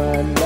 one.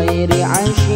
غرة الأيام بالخير عشق علينا